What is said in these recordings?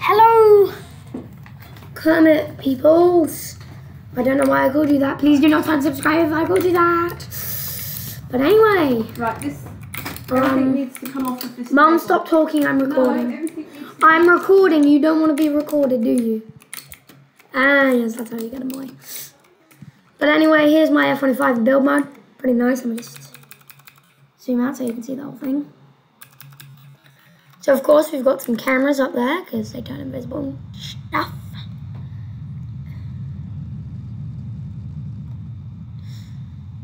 Hello, Kermit peoples. I don't know why I called you that. Please do not unsubscribe if I called you that. But anyway, Right, this everything um, needs to come off of this. Mum, stop talking. I'm No, recording. to I'm recording. You don't want to be recorded, do you? Ah, yes, that's how you get a boy. But anyway, here's my F25 build mode. Pretty nice. I'm just zoom out so you can see the whole thing. So of course we've got some cameras up there because they turn invisible and stuff.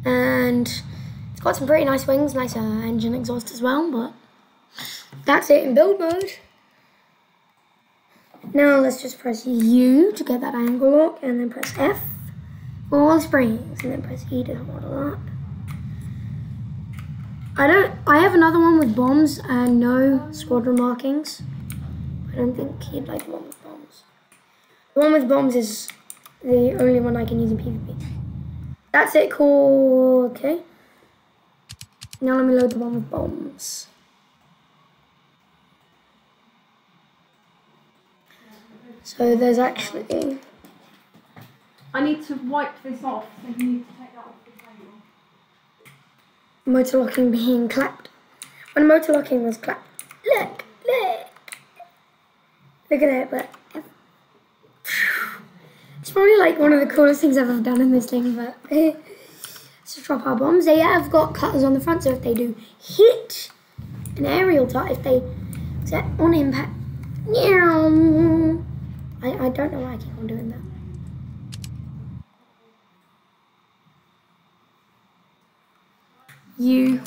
And it's got some pretty nice wings, nice uh, engine exhaust as well, but that's it in build mode. Now let's just press U to get that angle lock and then press F all springs and then press E to model up. I don't, I have another one with bombs and no squadron markings. I don't think he'd like the one with bombs. The one with bombs is the only one I can use in PvP. That's it, cool, okay. Now let me load the one with bombs. So there's actually, I need to wipe this off, so you need to take that off the table. motor locking being clapped. When motor locking was clapped, look, look, look at it, but it's probably like one of the coolest things I've ever done in this thing, but let's just drop our bombs. They have got cutters on the front, so if they do hit an aerial target, if they set on impact. I, I don't know why I keep on doing that. U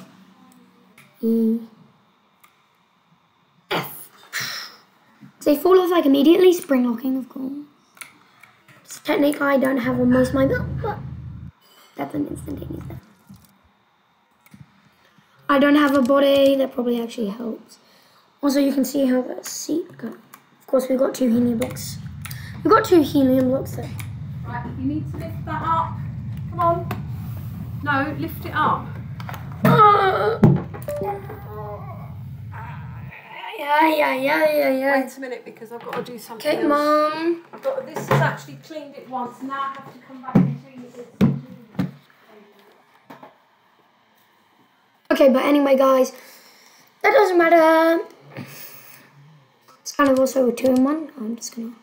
E F. They fall off like immediately, spring locking of course. It's a technique I don't have on most of my build, but that's an instantaneous death. I don't have a body, that probably actually helps. Also you can see how the seat goes. Of course we've got two helium blocks. We've got two helium blocks there. Right, you need to lift that up. Come on. No, lift it up. Yeah, yeah, yeah, yeah, yeah. Wait a minute because I've got to do something Okay, else. I've got, this has actually cleaned it once. Now I have to come back and clean it. Okay, but anyway, guys, that doesn't matter. It's kind of also a two in one. I'm just gonna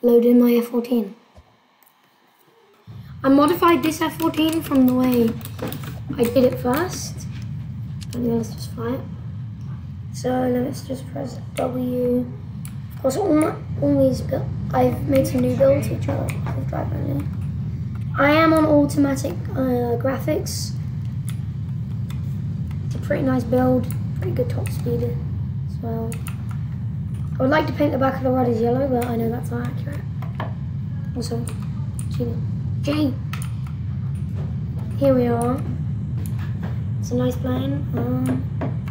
load in my F14. I modified this F14 from the way I did it first. And let's just fly it. So let's just press W. Of course, all, my, all these build, I've made some new builds which are with drive only. I am on automatic uh, graphics. It's a pretty nice build, pretty good top speed as well. I would like to paint the back of the rod as yellow, but I know that's not accurate. Also, G. G. Here we are. It's a nice plane. Um,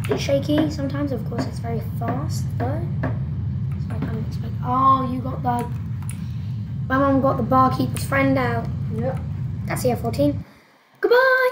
it's shaky sometimes. Of course, it's very fast though. So I kind of expect. Oh, you got the. My mum got the barkeeper's friend out. Yep. That's the F14. Goodbye.